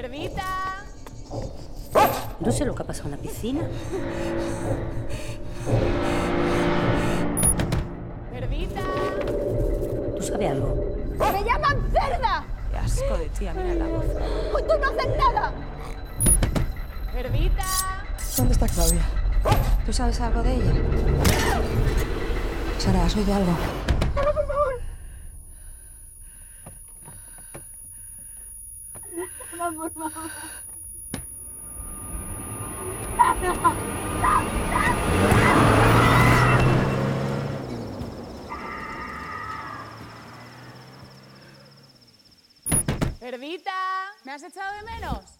¡Perdita! No sé lo que ha pasado en la piscina. ¡Perdita! ¿Tú sabes algo? ¡Me llaman cerda! ¡Qué asco de tía! Mira la voz. ¡Hoy tú no haces nada! ¡Perdita! ¿Dónde está Claudia? ¿Tú sabes algo de ella? Sara, ¿has oído algo? Por favor. ¡Perdita! ¿Me has echado de menos?